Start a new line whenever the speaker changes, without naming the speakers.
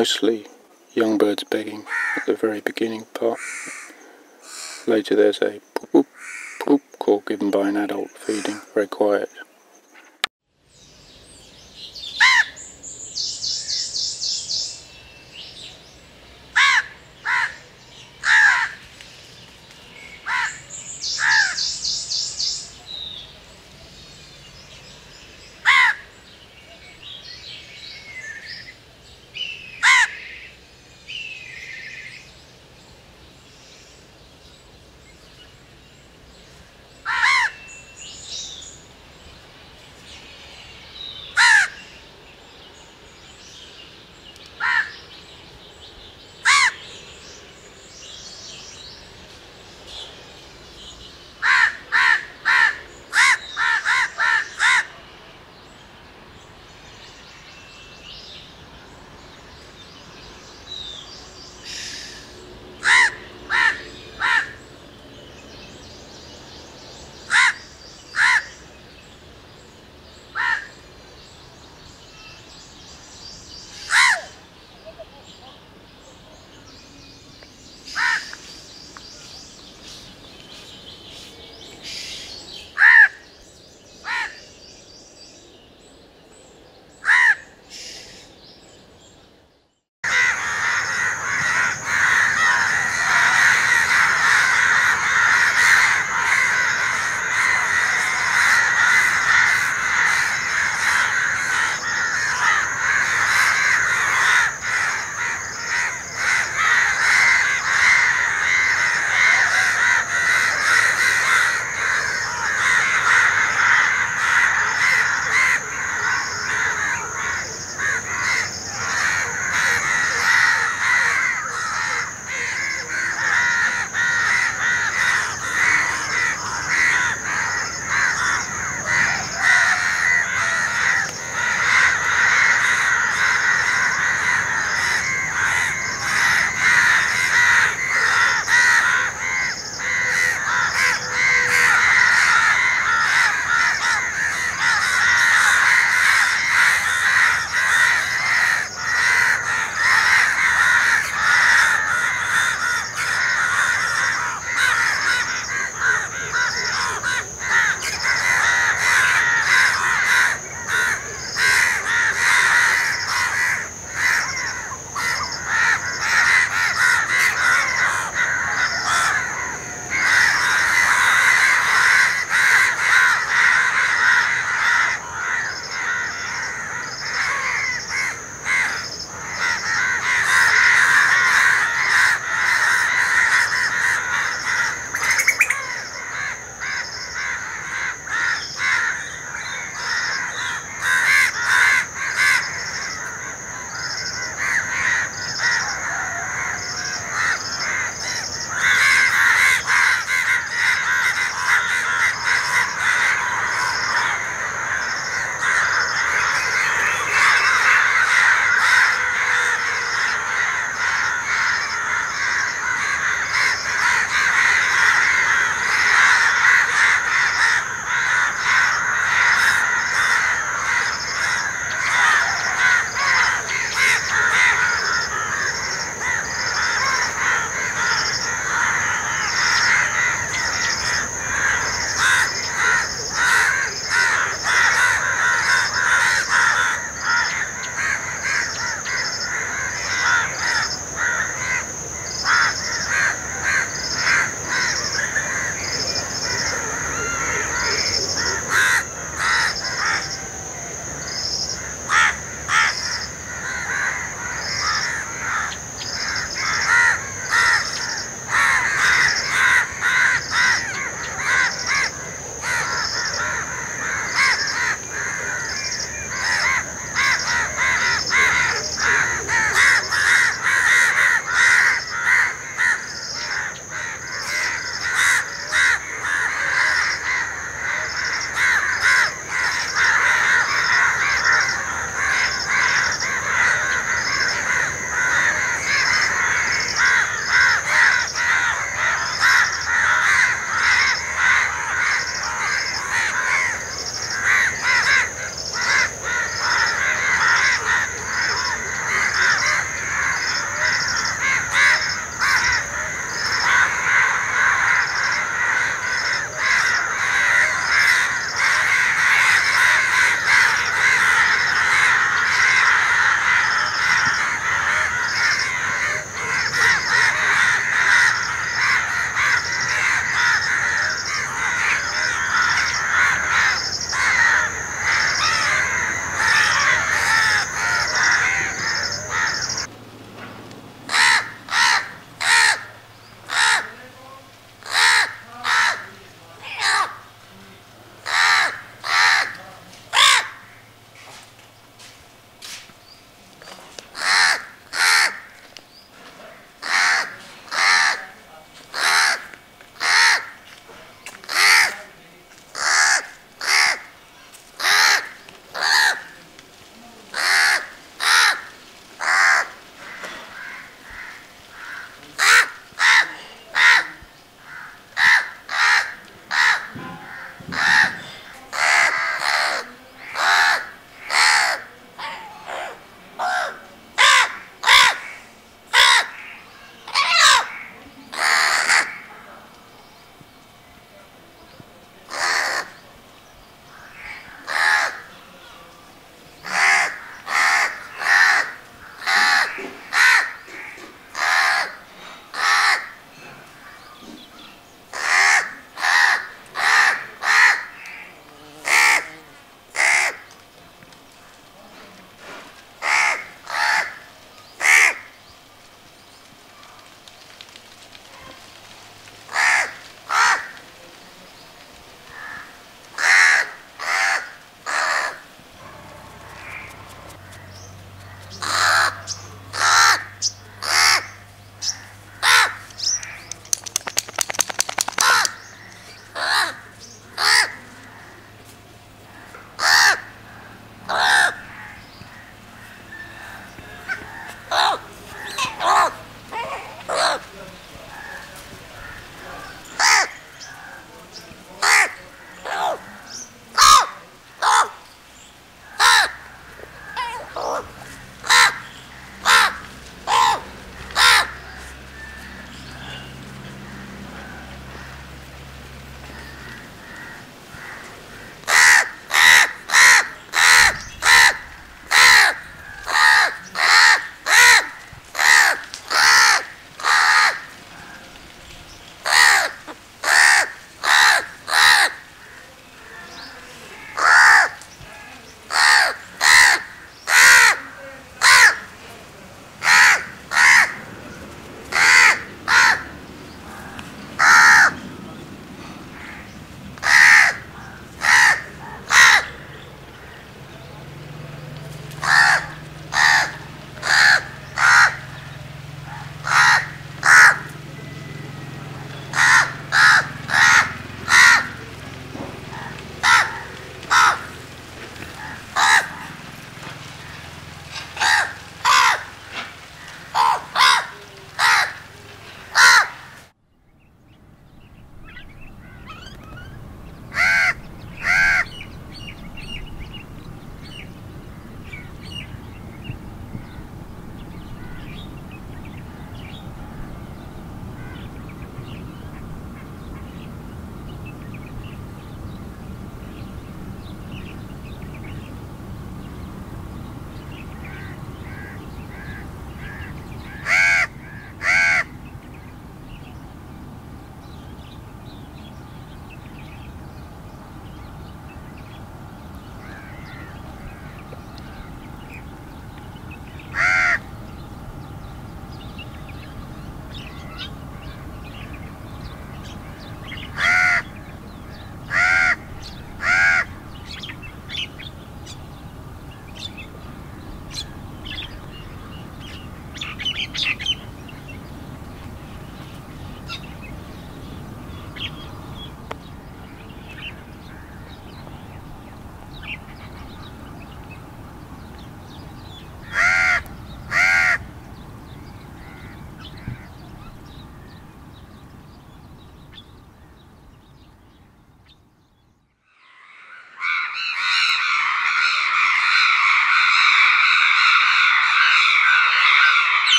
mostly young birds begging at the very beginning part. Later there's a poop poop call given by an adult feeding, very quiet.